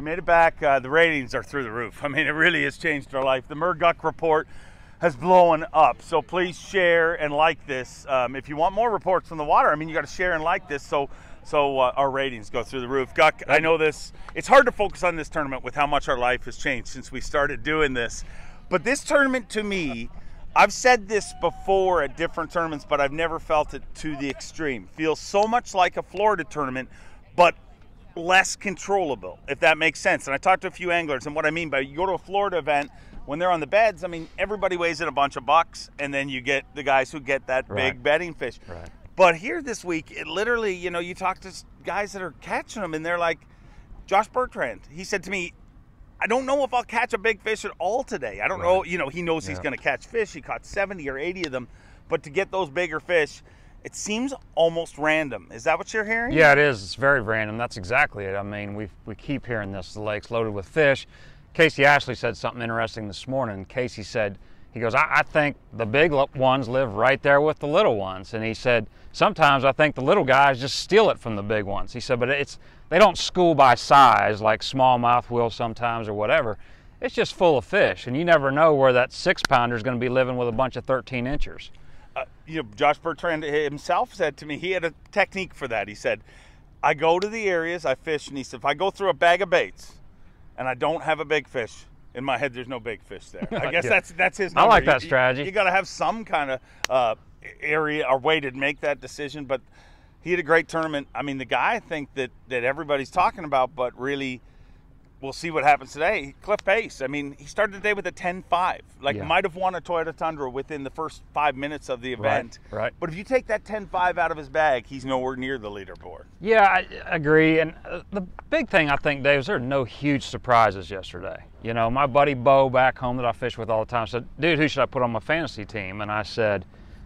We made it back. Uh, the ratings are through the roof. I mean, it really has changed our life. The Murguck report has blown up. So please share and like this. Um, if you want more reports from the water, I mean, you got to share and like this so so uh, our ratings go through the roof. Guck, I know this. It's hard to focus on this tournament with how much our life has changed since we started doing this. But this tournament, to me, I've said this before at different tournaments, but I've never felt it to the extreme. Feels so much like a Florida tournament, but less controllable, if that makes sense. And I talked to a few anglers, and what I mean by you go to a Florida event when they're on the beds, I mean everybody weighs in a bunch of bucks, and then you get the guys who get that Right. big bedding fish. Right. But here this week, it literally, you know, you talk to guys that are catching them, and they're like, Josh Bertrand. He said to me, I don't know if I'll catch a big fish at all today. I don't know. You know, he knows he's going to catch fish. He caught 70 or 80 of them. But to get those bigger fish, it seems almost random. Is that what you're hearing? Yeah, it is. It's very random. That's exactly it. I mean, we we keep hearing this. The lake's loaded with fish. Casey Ashley said something interesting this morning. Casey said, he goes, I, I think the big ones live right there with the little ones. And he said, sometimes I think the little guys just steal it from the big ones. He said, but it's they don't school by size like smallmouth will sometimes or whatever. It's just full of fish, and you never know where that six pounder is going to be living with a bunch of 13 inchers. Uh, you know, Josh Bertrand himself said to me he had a technique for that. He said, I go to the areas, I fish, and he said, if I go through a bag of baits and I don't have a big fish, in my head, there's no big fish there. I guess Yeah. that's that's his. I like that You- strategy. You, got to have some kind of uh, area or way to make that decision. But he had a great tournament. I mean, the guy I think that that everybody's talking about, but really. We'll see what happens today. Cliff Pace. I mean, he started the day with a 10-5. Like, Yeah. might have won a Toyota Tundra within the first five minutes of the event. right. But if you take that 10-5 out of his bag, he's nowhere near the leaderboard. Yeah, I I agree. And uh, the big thing I think, Dave, is there are no huge surprises yesterday. You know, my buddy Bo back home that I fish with all the time said, "Dude, who should I put on my fantasy team?" And I said,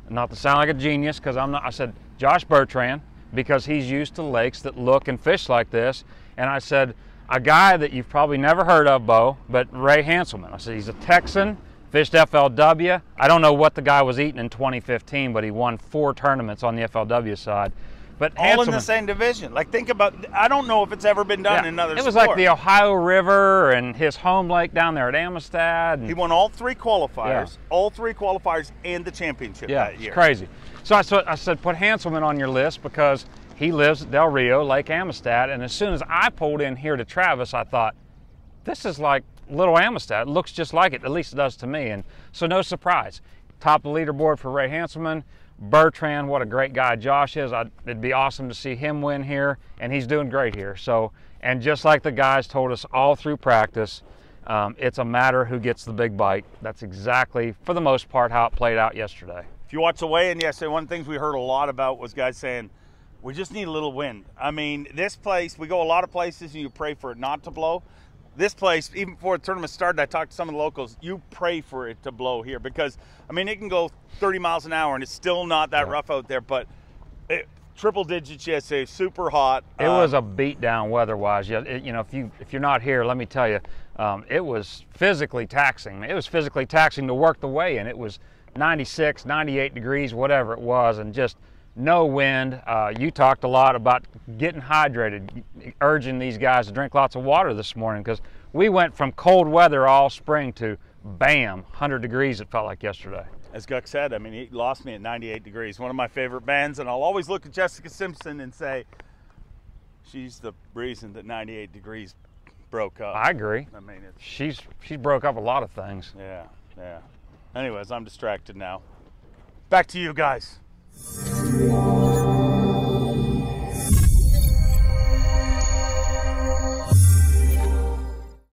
not to sound like a genius, because I'm not. I said Josh Bertrand because he's used to lakes that look and fish like this. And I said a guy that you've probably never heard of, Bo, but Ray Hanselman. I said he's a Texan. Fished FLW. I don't know what the guy was eating in 2015, but he won four tournaments on the FLW side. But All in the same division. Like, think about. I don't know if it's ever been done yeah, in another. It was sport. like the Ohio River and his home lake down there at Amistad. And, He won all three qualifiers, Yeah. all three qualifiers, and the championship yeah, that it's year. crazy. So I, so I said, put Hanselman on your list because he lives at Del Rio, Lake Amistad. And as soon as I pulled in here to Travis, I thought, this is like Little Amistad. It looks just like it, at least it does to me. And so no surprise. Top of the leaderboard for Ray Hanselman. Bertrand, what a great guy Josh is. I, it'd be awesome to see him win here, and he's doing great here. So, and just like the guys told us all through practice, um, it's a matter who gets the big bite. That's exactly, for the most part, how it played out yesterday. If you watch the weigh-in yesterday, one of the things we heard a lot about was guys saying, "We just need a little wind." I mean, this place, we go a lot of places and you pray for it not to blow. This place, even before the tournament started, I talked to some of the locals. You pray for it to blow here because, I mean, it can go 30 miles an hour and it's still not that Yeah. rough out there. But it, triple digits yesterday, super hot. It Uh, was a beatdown weather-wise. Yeah, it- you know, if you if you're not here, let me tell you, um, it was physically taxing. It was physically taxing to work the weigh in. It was 96, 98 degrees, whatever it was, and just no wind. Uh, you talked a lot about getting hydrated, urging these guys to drink lots of water this morning because we went from cold weather all spring to bam, 100 degrees. It felt like yesterday. as Guck said, I mean, he lost me at 98 degrees. One of my favorite bands, and I'll always look at Jessica Simpson and say, she's the reason that 98 degrees broke up. I agree. I mean, it's She's she's broke up a lot of things. yeah, yeah. Anyways, I'm distracted now. Back to you guys. Lord.